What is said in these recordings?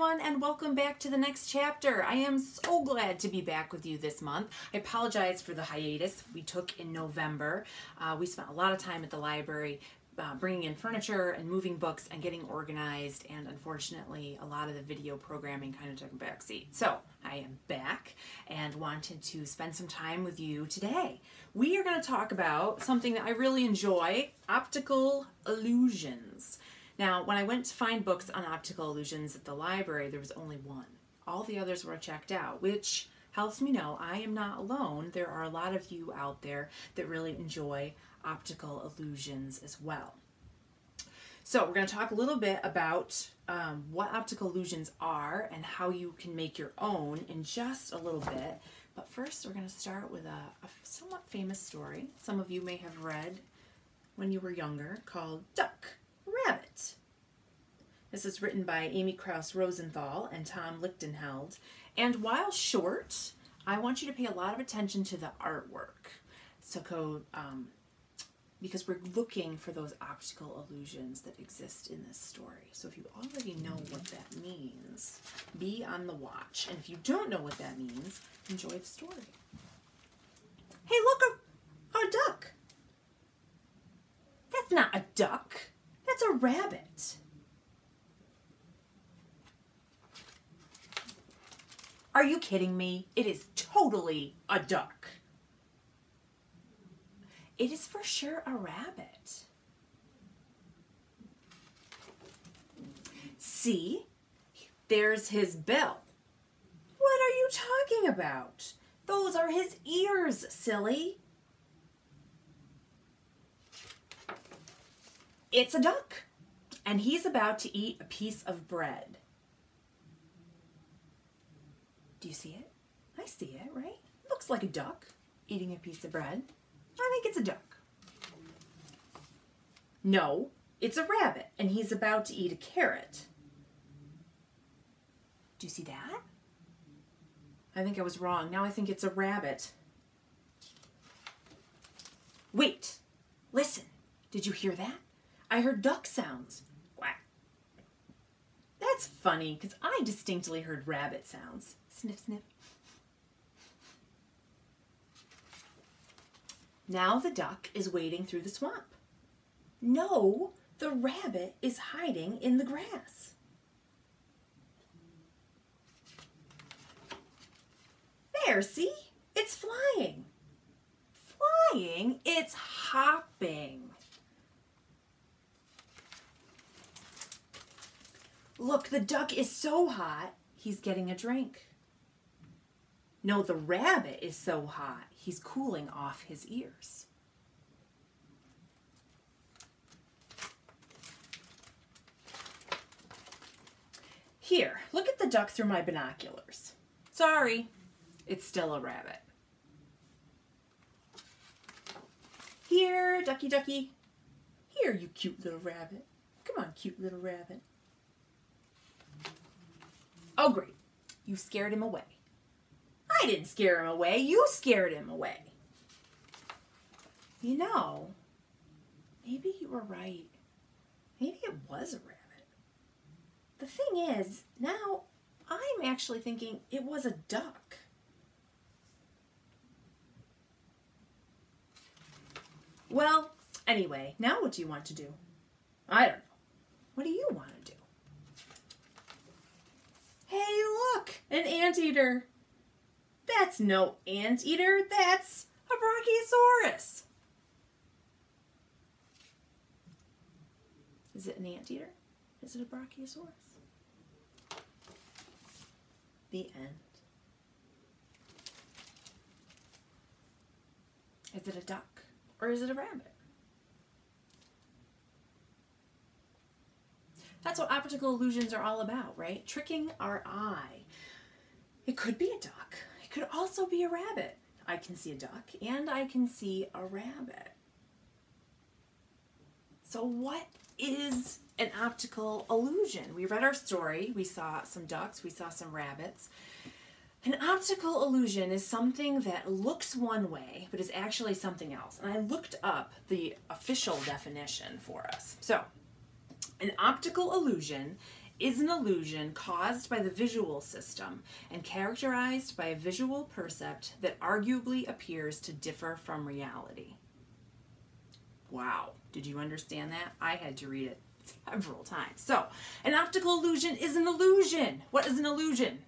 everyone, and welcome back to the next chapter. I am so glad to be back with you this month. I apologize for the hiatus we took in November. Uh, we spent a lot of time at the library uh, bringing in furniture and moving books and getting organized, and unfortunately, a lot of the video programming kind of took a back seat. So, I am back and wanted to spend some time with you today. We are going to talk about something that I really enjoy optical illusions. Now, when I went to find books on optical illusions at the library, there was only one. All the others were checked out, which helps me know I am not alone. There are a lot of you out there that really enjoy optical illusions as well. So we're going to talk a little bit about um, what optical illusions are and how you can make your own in just a little bit. But first, we're going to start with a, a somewhat famous story. Some of you may have read when you were younger called Duck. This is written by Amy Krouse Rosenthal and Tom Lichtenheld. And while short, I want you to pay a lot of attention to the artwork. So, um, because we're looking for those optical illusions that exist in this story. So if you already know what that means, be on the watch. And if you don't know what that means, enjoy the story. Hey, look, a, a duck. That's not a duck. That's a rabbit. Are you kidding me? It is totally a duck. It is for sure a rabbit. See? There's his bill. What are you talking about? Those are his ears, silly. It's a duck, and he's about to eat a piece of bread. Do you see it? I see it, right? Looks like a duck eating a piece of bread. I think it's a duck. No, it's a rabbit, and he's about to eat a carrot. Do you see that? I think I was wrong. Now I think it's a rabbit. Wait, listen. Did you hear that? I heard duck sounds. Quack. That's funny, because I distinctly heard rabbit sounds. Sniff, sniff. Now the duck is wading through the swamp. No, the rabbit is hiding in the grass. There, see? It's flying. Flying? It's hopping. Look, the duck is so hot, he's getting a drink. No, the rabbit is so hot, he's cooling off his ears. Here, look at the duck through my binoculars. Sorry, it's still a rabbit. Here, ducky ducky. Here, you cute little rabbit. Come on, cute little rabbit. Oh, great. You scared him away. I didn't scare him away. You scared him away. You know, maybe you were right. Maybe it was a rabbit. The thing is, now I'm actually thinking it was a duck. Well, anyway, now what do you want to do? I don't know. What do you want to do? Hey, look, an anteater. That's no anteater, that's a brachiosaurus. Is it an anteater? Is it a brachiosaurus? The end. Is it a duck or is it a rabbit? That's what optical illusions are all about, right? Tricking our eye. It could be a duck. It could also be a rabbit. I can see a duck and I can see a rabbit. So what is an optical illusion? We read our story. We saw some ducks. We saw some rabbits. An optical illusion is something that looks one way, but is actually something else. And I looked up the official definition for us. So, an optical illusion is an illusion caused by the visual system and characterized by a visual percept that arguably appears to differ from reality. Wow, did you understand that? I had to read it several times. So, an optical illusion is an illusion. What is an illusion?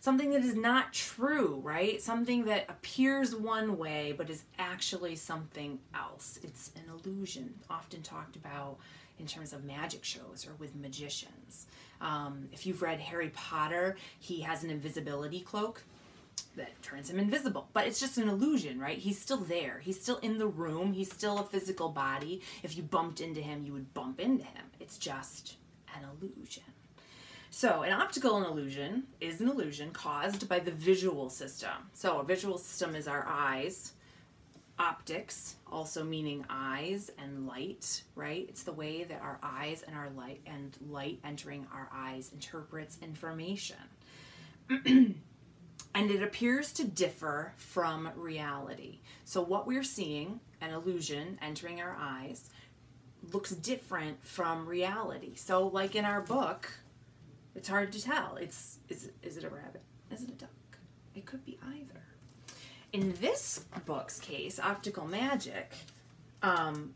Something that is not true, right? Something that appears one way but is actually something else. It's an illusion, often talked about in terms of magic shows or with magicians. Um, if you've read Harry Potter, he has an invisibility cloak that turns him invisible. But it's just an illusion, right? He's still there. He's still in the room. He's still a physical body. If you bumped into him, you would bump into him. It's just an illusion. So, an optical illusion is an illusion caused by the visual system. So, a visual system is our eyes. Optics, also meaning eyes and light, right? It's the way that our eyes and our light and light entering our eyes interprets information. and it appears to differ from reality. So, what we're seeing, an illusion entering our eyes, looks different from reality. So, like in our book, it's hard to tell. It's is is it a rabbit? Is it a duck? It could be either. In this book's case, Optical Magic, um,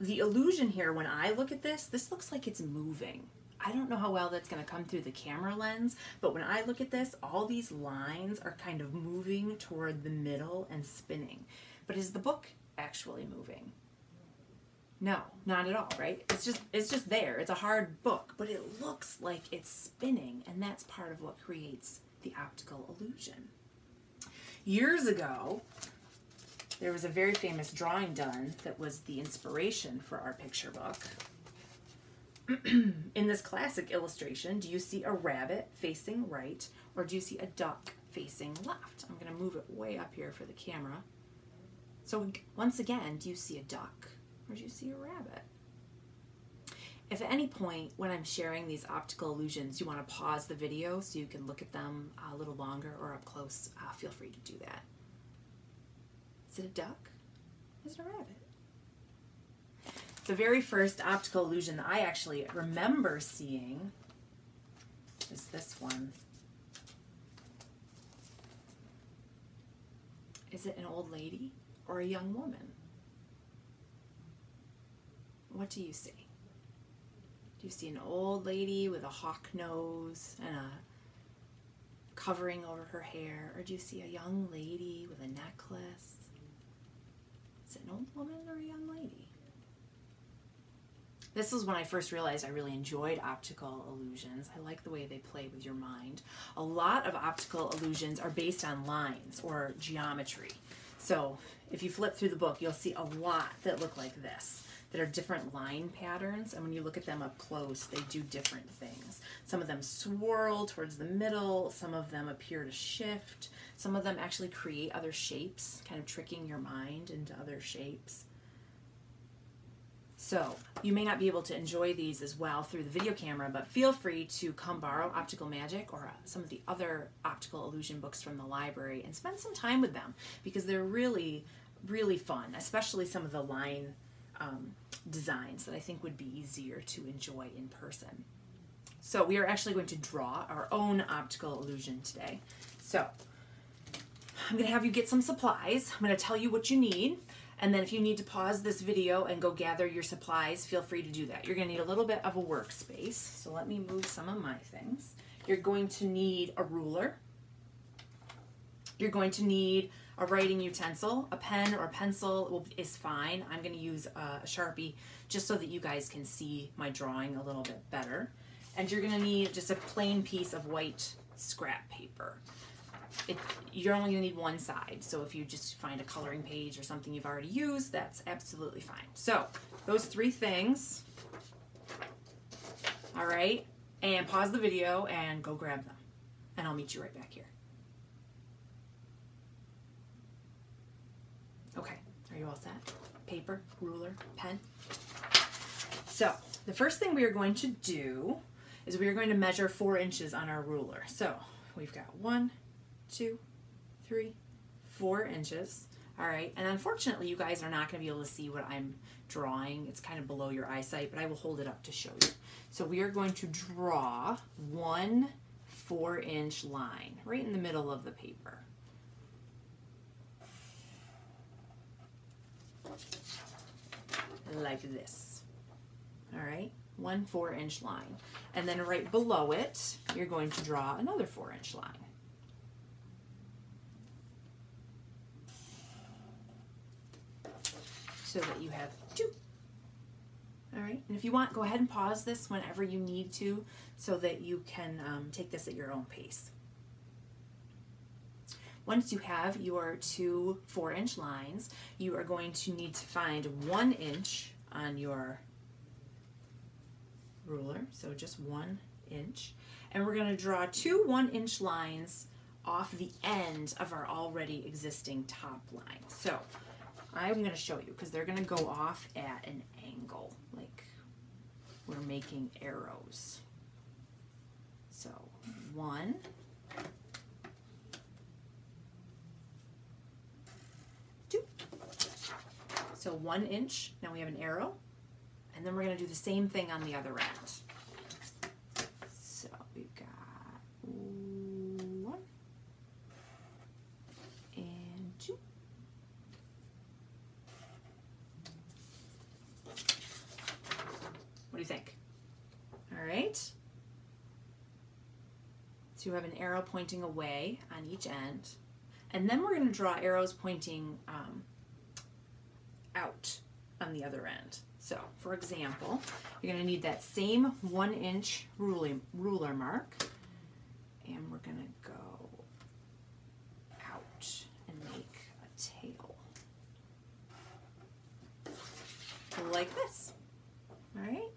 the illusion here, when I look at this, this looks like it's moving. I don't know how well that's going to come through the camera lens, but when I look at this, all these lines are kind of moving toward the middle and spinning. But is the book actually moving? No, not at all, right? It's just it's just there. It's a hard book, but it looks like it's spinning, and that's part of what creates the optical illusion. Years ago, there was a very famous drawing done that was the inspiration for our picture book. in this classic illustration, do you see a rabbit facing right or do you see a duck facing left? I'm going to move it way up here for the camera. So once again, do you see a duck or do you see a rabbit? If at any point when I'm sharing these optical illusions, you want to pause the video so you can look at them a little longer or up close, uh, feel free to do that. Is it a duck? Is it a rabbit? the very first optical illusion that I actually remember seeing is this one. Is it an old lady or a young woman? What do you see? You see an old lady with a hawk nose and a covering over her hair? Or do you see a young lady with a necklace? Is it an old woman or a young lady? This was when I first realized I really enjoyed optical illusions. I like the way they play with your mind. A lot of optical illusions are based on lines or geometry. So if you flip through the book, you'll see a lot that look like this, that are different line patterns. And when you look at them up close, they do different things. Some of them swirl towards the middle. Some of them appear to shift. Some of them actually create other shapes, kind of tricking your mind into other shapes. So you may not be able to enjoy these as well through the video camera, but feel free to come borrow Optical Magic or uh, some of the other optical illusion books from the library and spend some time with them because they're really, really fun, especially some of the line um, designs that I think would be easier to enjoy in person. So we are actually going to draw our own optical illusion today. So I'm going to have you get some supplies. I'm going to tell you what you need. And then if you need to pause this video and go gather your supplies, feel free to do that. You're gonna need a little bit of a workspace. So let me move some of my things. You're going to need a ruler. You're going to need a writing utensil, a pen or a pencil is fine. I'm gonna use a Sharpie just so that you guys can see my drawing a little bit better. And you're gonna need just a plain piece of white scrap paper it, you're only going to need one side. So if you just find a coloring page or something you've already used, that's absolutely fine. So those three things, all right, and pause the video and go grab them. And I'll meet you right back here. Okay, are you all set? Paper, ruler, pen. So the first thing we are going to do is we are going to measure four inches on our ruler. So we've got one, two, three, four inches. All right, and unfortunately, you guys are not going to be able to see what I'm drawing. It's kind of below your eyesight, but I will hold it up to show you. So we are going to draw one four inch line right in the middle of the paper. Like this. All right, one four inch line. And then right below it, you're going to draw another four inch line. So that you have two. All right, and if you want, go ahead and pause this whenever you need to so that you can um, take this at your own pace. Once you have your two four inch lines, you are going to need to find one inch on your ruler, so just one inch. And we're going to draw two one inch lines off the end of our already existing top line. So I'm going to show you because they're going to go off at an angle, like we're making arrows. So one, two. So one inch, now we have an arrow, and then we're going to do the same thing on the other end. So we've got one and two. What do you think? All right. So you have an arrow pointing away on each end. And then we're going to draw arrows pointing um, out on the other end. So, for example, you're going to need that same one inch ruler, mark. And we're going to go out and make a tail. Like this. All right?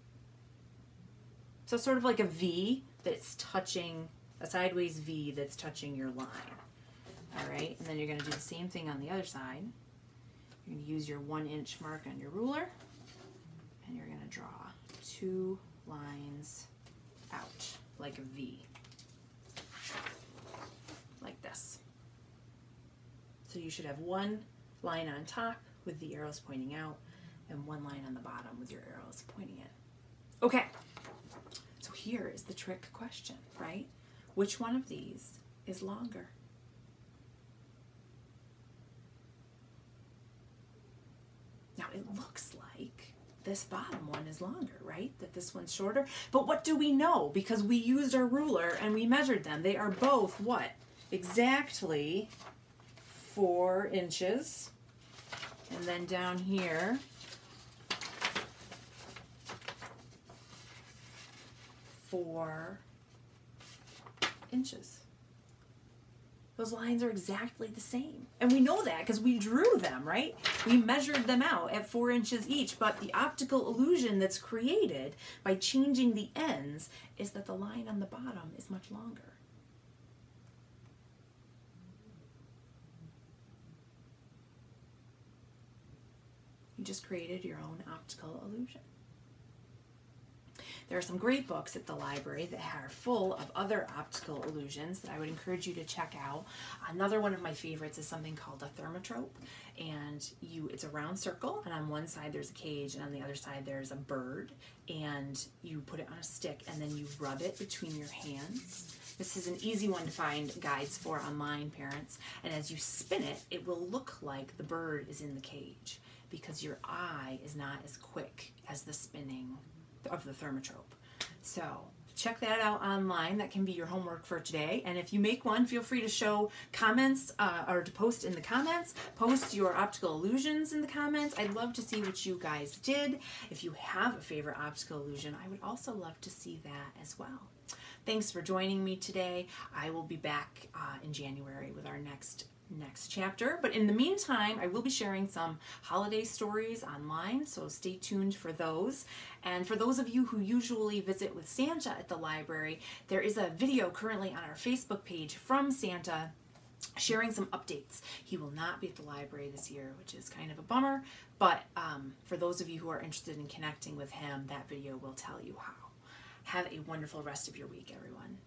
So sort of like a V that's touching, a sideways V that's touching your line. All right, and then you're gonna do the same thing on the other side. You're gonna use your one inch mark on your ruler, and you're gonna draw two lines out, like a V. Like this. So you should have one line on top with the arrows pointing out, and one line on the bottom with your arrows pointing in. Okay, so here is the trick question, right? Which one of these is longer? It looks like this bottom one is longer, right? That this one's shorter. But what do we know? Because we used our ruler and we measured them. They are both what? Exactly four inches. And then down here, four inches. Those lines are exactly the same. And we know that because we drew them, right? We measured them out at four inches each, but the optical illusion that's created by changing the ends is that the line on the bottom is much longer. You just created your own optical illusion. There are some great books at the library that are full of other optical illusions that I would encourage you to check out. Another one of my favorites is something called a thaumatrope, and you it's a round circle, and on one side there's a cage, and on the other side there's a bird, and you put it on a stick, and then you rub it between your hands. This is an easy one to find guides for online, parents. And as you spin it, it will look like the bird is in the cage because your eye is not as quick as the spinning of the thaumatrope. So check that out online. That can be your homework for today. And if you make one, feel free to show comments uh, or to post in the comments. Post your optical illusions in the comments. I'd love to see what you guys did. If you have a favorite optical illusion, I would also love to see that as well. Thanks for joining me today. I will be back uh, in January with our next next chapter. But in the meantime, I will be sharing some holiday stories online, so stay tuned for those. And for those of you who usually visit with Santa at the library, there is a video currently on our Facebook page from Santa sharing some updates. He will not be at the library this year, which is kind of a bummer, but um, for those of you who are interested in connecting with him, that video will tell you how. Have a wonderful rest of your week, everyone.